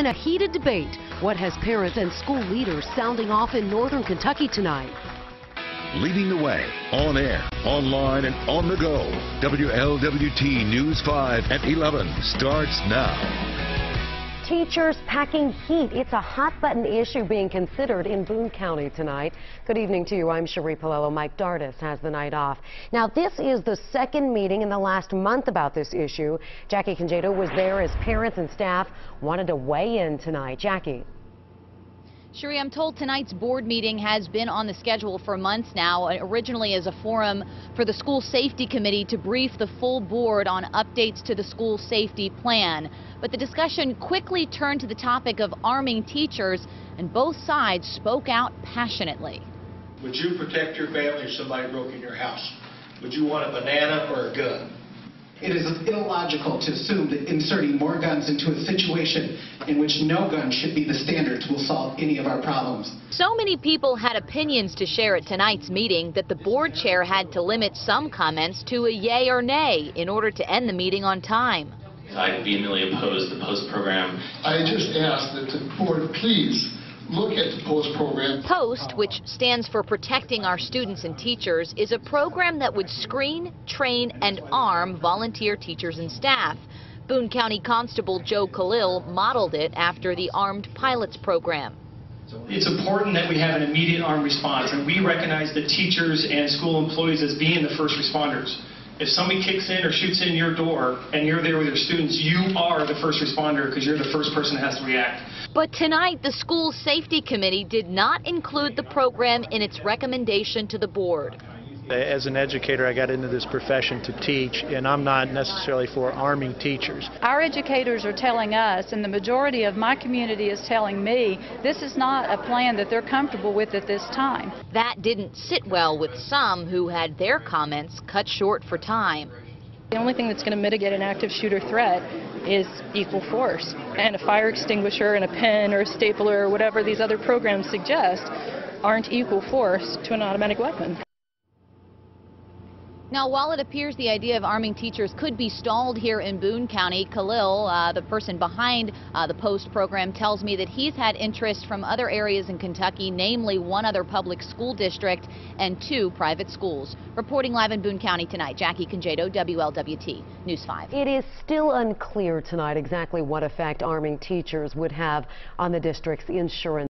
in a heated debate. What has parents and school leaders sounding off in northern Kentucky tonight? Leading the way, on air, online, and on the go. WLWT News 5 at 11 starts now. Teachers packing heat. It's a hot button issue being considered in Boone County tonight. Good evening to you. I'm Sheree Paolello. Mike Dardis has the night off. Now, this is the second meeting in the last month about this issue. Jackie Congedo was there as parents and staff wanted to weigh in tonight. Jackie. Sheree, I'm told tonight's board meeting has been on the schedule for months now, originally as a forum for the school safety committee to brief the full board on updates to the school safety plan. But the discussion quickly turned to the topic of arming teachers, and both sides spoke out passionately. Would you protect your family if somebody broke in your house? Would you want a banana or a gun? It is illogical to assume that inserting more guns into a situation in which no gun should be the standard will solve any of our problems. So many people had opinions to share at tonight's meeting that the board chair had to limit some comments to a yay or nay in order to end the meeting on time. I vehemently oppose the POST program. I just ask that the board please look at the POST program. POST, which stands for Protecting Our Students and Teachers, is a program that would screen, train, and arm volunteer teachers and staff. Boone County Constable Joe Kalil modeled it after the Armed Pilots program. It's important that we have an immediate armed response, and we recognize the teachers and school employees as being the first responders. If somebody kicks in or shoots in your door and you're there with your students, you are the first responder because you're the first person that has to react. But tonight, the school safety committee did not include the program in its recommendation to the board. As an educator, I got into this profession to teach, and I'm not necessarily for arming teachers. Our educators are telling us, and the majority of my community is telling me, this is not a plan that they're comfortable with at this time. That didn't sit well with some who had their comments cut short for time. The only thing that's going to mitigate an active shooter threat is equal force. And a fire extinguisher and a pen or a stapler or whatever these other programs suggest aren't equal force to an automatic weapon. Now, while it appears the idea of arming teachers could be stalled here in Boone County, Kalil, uh, the person behind uh, the POST program, tells me that he's had interest from other areas in Kentucky, namely one other public school district and two private schools. Reporting live in Boone County tonight, Jackie Congedo, WLWT News 5. It is still unclear tonight exactly what effect arming teachers would have on the district's insurance.